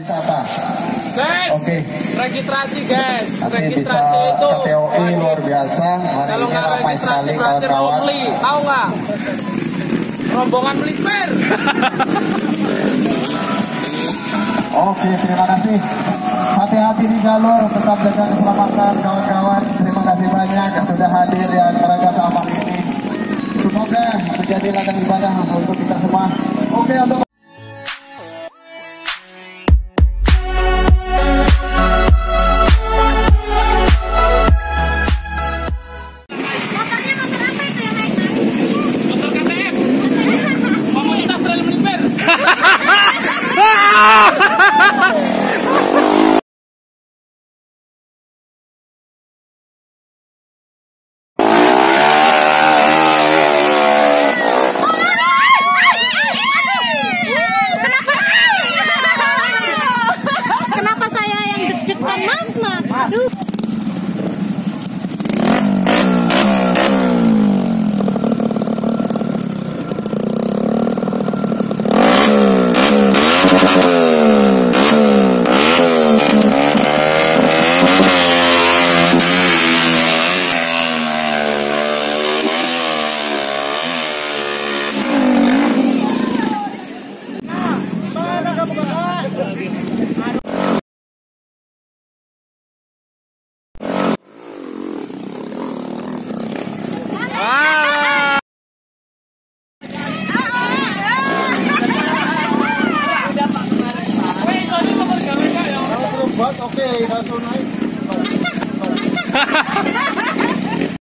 wisata. Guys, Oke. registrasi guys. Nanti registrasi itu KPOI luar biasa. Hari Kalau ini nggak registrasi berarti mau beli, tahu nggak? Rombongan melipir. Oke, terima kasih. Hati-hati di jalur, tetap jaga keselamatan kawan-kawan. Terima kasih banyak sudah hadir di acara Amak ini. Semoga menjadi ladang ibadah untuk kita semua. Oke, untuk ど。oke, okay, kaso naik.